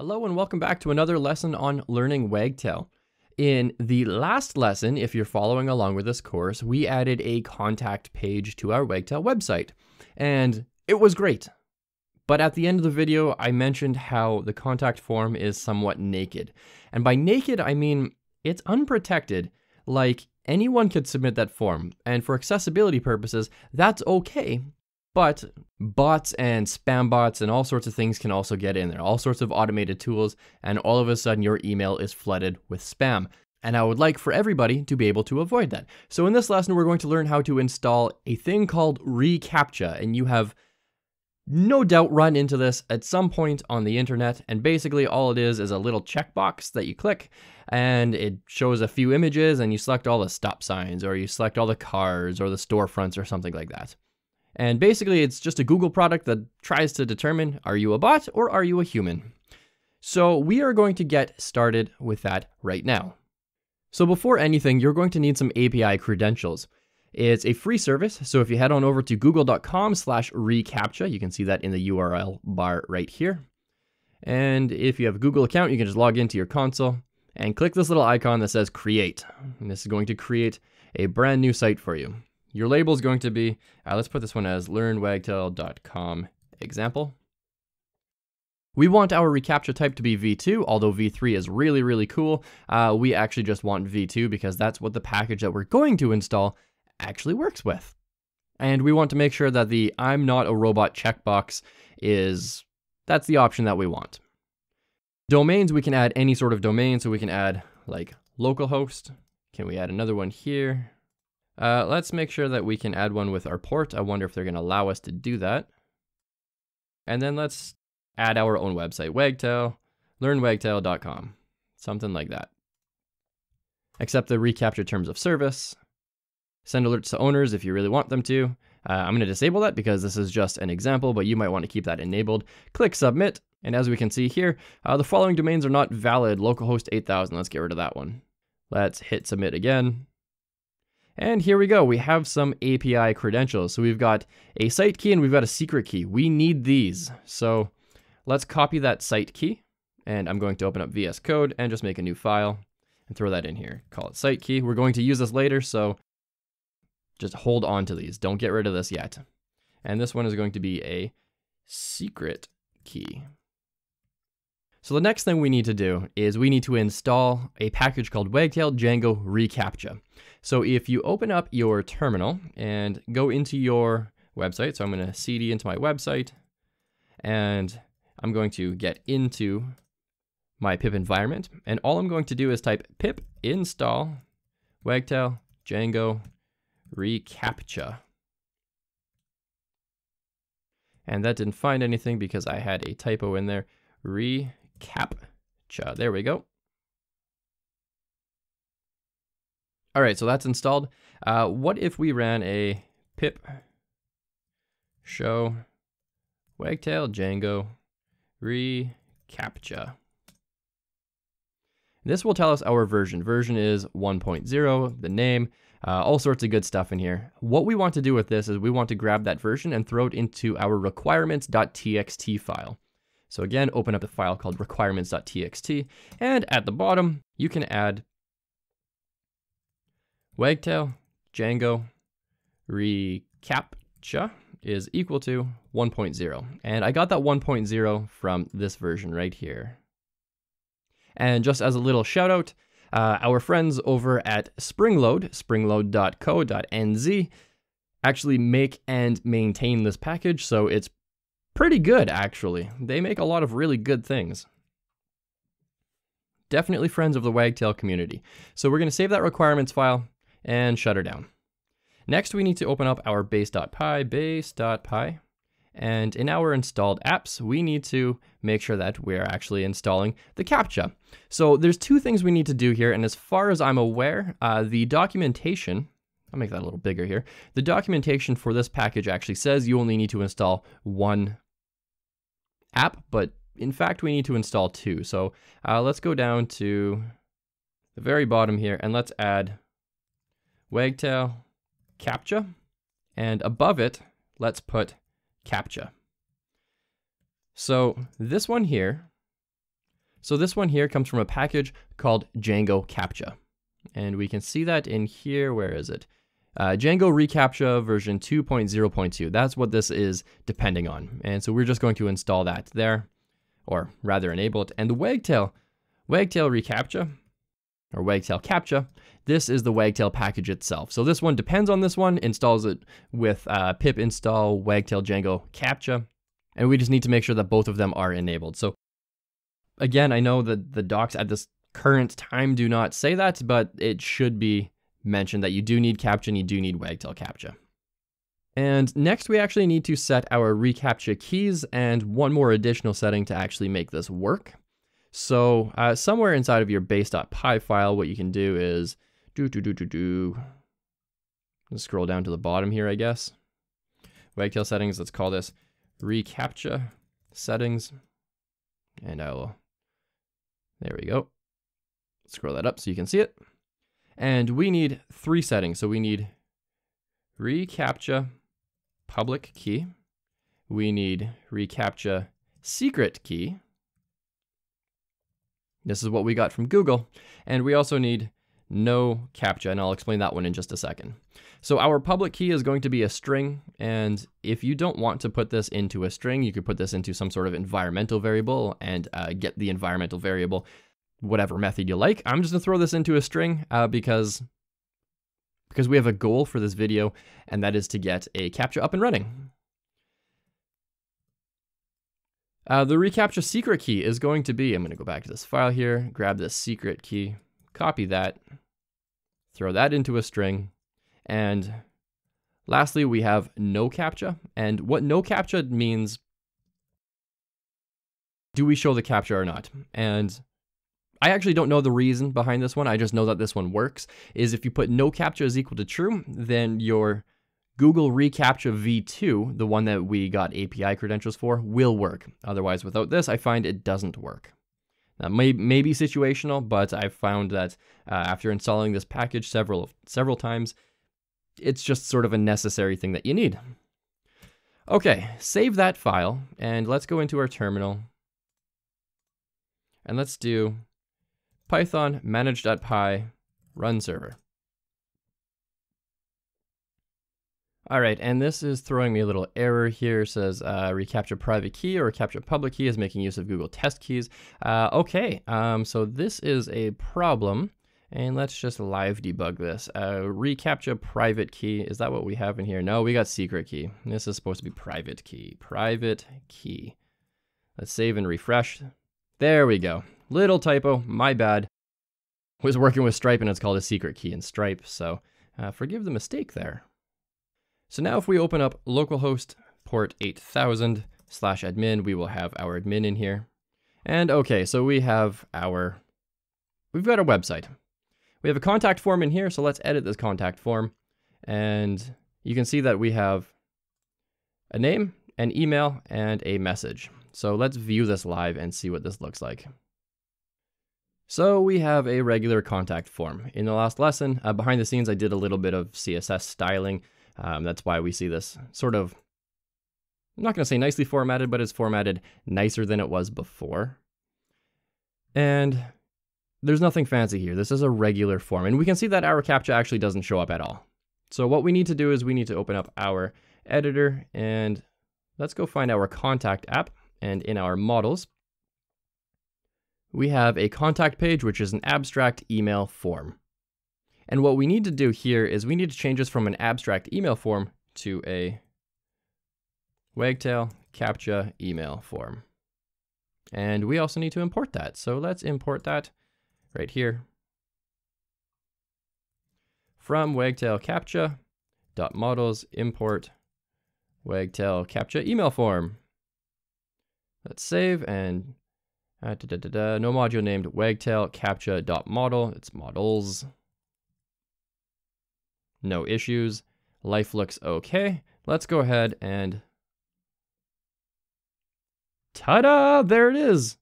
Hello and welcome back to another lesson on learning Wagtail. In the last lesson, if you're following along with this course, we added a contact page to our Wagtail website, and it was great. But at the end of the video, I mentioned how the contact form is somewhat naked. And by naked, I mean it's unprotected, like anyone could submit that form. And for accessibility purposes, that's okay, but bots and spam bots and all sorts of things can also get in there, all sorts of automated tools, and all of a sudden your email is flooded with spam. And I would like for everybody to be able to avoid that. So in this lesson, we're going to learn how to install a thing called reCAPTCHA, and you have no doubt run into this at some point on the internet. And basically all it is is a little checkbox that you click and it shows a few images and you select all the stop signs or you select all the cars or the storefronts or something like that. And basically, it's just a Google product that tries to determine are you a bot or are you a human? So we are going to get started with that right now. So before anything, you're going to need some API credentials. It's a free service, so if you head on over to google.com slash reCAPTCHA, you can see that in the URL bar right here. And if you have a Google account, you can just log into your console and click this little icon that says create. And this is going to create a brand new site for you. Your label is going to be, uh, let's put this one as learnwagtail.com example. We want our reCAPTCHA type to be v2, although v3 is really, really cool. Uh, we actually just want v2 because that's what the package that we're going to install actually works with. And we want to make sure that the I'm not a robot checkbox is, that's the option that we want. Domains, we can add any sort of domain. So we can add like localhost. Can we add another one here? Uh, let's make sure that we can add one with our port. I wonder if they're going to allow us to do that. And then let's add our own website, Wagtail, learnwagtail.com, something like that. Accept the reCAPTCHA terms of service. Send alerts to owners if you really want them to. Uh, I'm going to disable that because this is just an example, but you might want to keep that enabled. Click submit. And as we can see here, uh, the following domains are not valid. Localhost 8000, let's get rid of that one. Let's hit submit again. And here we go, we have some API credentials. So we've got a site key and we've got a secret key. We need these. So let's copy that site key. And I'm going to open up VS Code and just make a new file and throw that in here. Call it site key. We're going to use this later, so just hold on to these. Don't get rid of this yet. And this one is going to be a secret key. So the next thing we need to do is we need to install a package called Wagtail Django reCAPTCHA. So if you open up your terminal and go into your website, so I'm going to cd into my website, and I'm going to get into my pip environment, and all I'm going to do is type pip install Wagtail Django reCAPTCHA. And that didn't find anything because I had a typo in there. Re CAPTCHA. There we go. All right, so that's installed. Uh, what if we ran a pip show wagtail Django reCAPTCHA? This will tell us our version. Version is 1.0, the name, uh, all sorts of good stuff in here. What we want to do with this is we want to grab that version and throw it into our requirements.txt file. So again, open up the file called requirements.txt, and at the bottom, you can add wagtail Django reCAPTCHA is equal to 1.0. And I got that 1.0 from this version right here. And just as a little shout out, uh, our friends over at Springload, springload.co.nz, actually make and maintain this package, so it's pretty good, actually. They make a lot of really good things. Definitely friends of the Wagtail community. So we're going to save that requirements file and shut her down. Next, we need to open up our base.py, base.py, and in our installed apps, we need to make sure that we're actually installing the CAPTCHA. So there's two things we need to do here, and as far as I'm aware, uh, the documentation I'll make that a little bigger here. The documentation for this package actually says you only need to install one app, but in fact, we need to install two. So uh, let's go down to the very bottom here and let's add Wagtail CAPTCHA. And above it, let's put CAPTCHA. So this one here So this one here comes from a package called Django CAPTCHA. And we can see that in here. Where is it? Uh, Django reCAPTCHA version 2.0.2. That's what this is depending on. And so we're just going to install that there, or rather enable it. And the Wagtail, Wagtail reCAPTCHA, or Wagtail CAPTCHA, this is the Wagtail package itself. So this one depends on this one, installs it with uh, pip install Wagtail Django CAPTCHA, and we just need to make sure that both of them are enabled. So again, I know that the docs at this current time do not say that, but it should be mentioned that you do need CAPTCHA and you do need Wagtail CAPTCHA. And next we actually need to set our reCAPTCHA keys and one more additional setting to actually make this work. So uh, somewhere inside of your base.py file, what you can do is do do do do do. Scroll down to the bottom here, I guess. Wagtail settings, let's call this reCAPTCHA settings. And I will, there we go. Scroll that up so you can see it. And we need three settings. So we need reCAPTCHA public key. We need reCAPTCHA secret key. This is what we got from Google. And we also need no CAPTCHA, and I'll explain that one in just a second. So our public key is going to be a string, and if you don't want to put this into a string, you could put this into some sort of environmental variable and uh, get the environmental variable whatever method you like. I'm just gonna throw this into a string uh, because because we have a goal for this video, and that is to get a CAPTCHA up and running. Uh, the reCAPTCHA secret key is going to be, I'm going to go back to this file here, grab this secret key, copy that, throw that into a string, and lastly, we have no CAPTCHA. And what no CAPTCHA means, do we show the CAPTCHA or not? And I actually don't know the reason behind this one. I just know that this one works. Is if you put no CAPTCHA is equal to true, then your Google reCAPTCHA v2, the one that we got API credentials for, will work. Otherwise, without this, I find it doesn't work. That may, may be situational, but I've found that uh, after installing this package several several times, it's just sort of a necessary thing that you need. Okay, save that file, and let's go into our terminal. And let's do python manage.py run server. All right, and this is throwing me a little error here. It says uh, reCAPTCHA private key or capture public key is making use of Google test keys. Uh, okay, um, so this is a problem. And let's just live debug this. Uh, reCAPTCHA private key. Is that what we have in here? No, we got secret key. This is supposed to be private key. Private key. Let's save and refresh. There we go. Little typo, my bad. Was working with Stripe and it's called a secret key in Stripe, so uh, forgive the mistake there. So now if we open up localhost port 8000 slash admin, we will have our admin in here. And okay, so we have our, we've got our website. We have a contact form in here, so let's edit this contact form. And you can see that we have a name, an email, and a message. So let's view this live and see what this looks like. So we have a regular contact form. In the last lesson, uh, behind the scenes, I did a little bit of CSS styling um, that's why we see this sort of, I'm not going to say nicely formatted, but it's formatted nicer than it was before. And there's nothing fancy here. This is a regular form. And we can see that our CAPTCHA actually doesn't show up at all. So what we need to do is we need to open up our editor and let's go find our contact app. And in our models, we have a contact page, which is an abstract email form. And what we need to do here is we need to change this from an abstract email form to a Wagtail CAPTCHA email form. And we also need to import that. So let's import that right here from Wagtail CAPTCHA dot models import Wagtail CAPTCHA email form. Let's save and uh, da, da, da, no module named Wagtail CAPTCHA dot model. It's models no issues. Life looks okay. Let's go ahead and ta-da, there it is.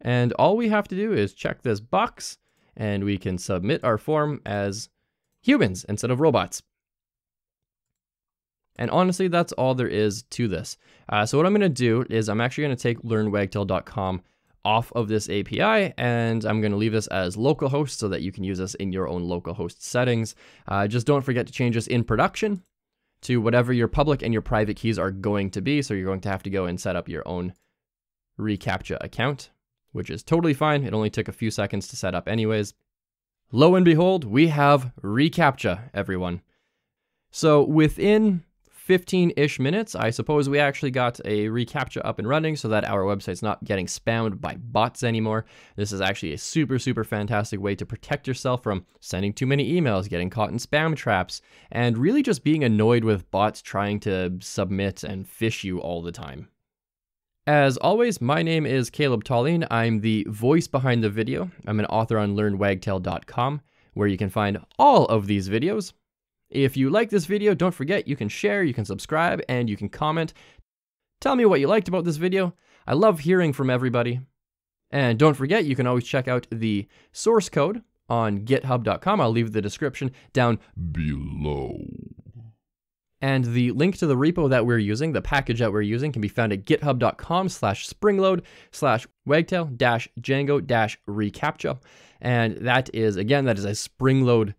And all we have to do is check this box and we can submit our form as humans instead of robots. And honestly, that's all there is to this. Uh, so what I'm going to do is I'm actually going to take learnwagtail.com off of this API and I'm going to leave this as localhost so that you can use this in your own localhost settings. Uh, just don't forget to change this in production to whatever your public and your private keys are going to be. So you're going to have to go and set up your own reCAPTCHA account, which is totally fine. It only took a few seconds to set up anyways. Lo and behold, we have reCAPTCHA, everyone. So within 15-ish minutes, I suppose we actually got a reCAPTCHA up and running so that our website's not getting spammed by bots anymore. This is actually a super, super fantastic way to protect yourself from sending too many emails, getting caught in spam traps, and really just being annoyed with bots trying to submit and phish you all the time. As always, my name is Kalob Taulien. I'm the voice behind the video. I'm an author on learnwagtail.com, where you can find all of these videos, if you like this video, don't forget you can share, you can subscribe, and you can comment. Tell me what you liked about this video. I love hearing from everybody. And don't forget, you can always check out the source code on github.com. I'll leave the description down below. And the link to the repo that we're using, the package that we're using, can be found at github.com slash springload slash wagtail dash django dash reCAPTCHA. And that is, again, that is a springload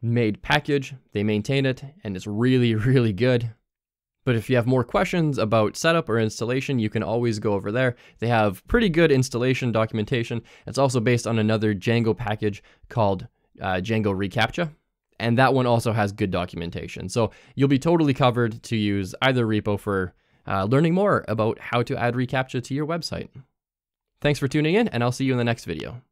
made package. They maintain it and it's really, really good. But if you have more questions about setup or installation, you can always go over there. They have pretty good installation documentation. It's also based on another Django package called uh, Django reCAPTCHA. And that one also has good documentation. So you'll be totally covered to use either repo for uh, learning more about how to add reCAPTCHA to your website. Thanks for tuning in, and I'll see you in the next video.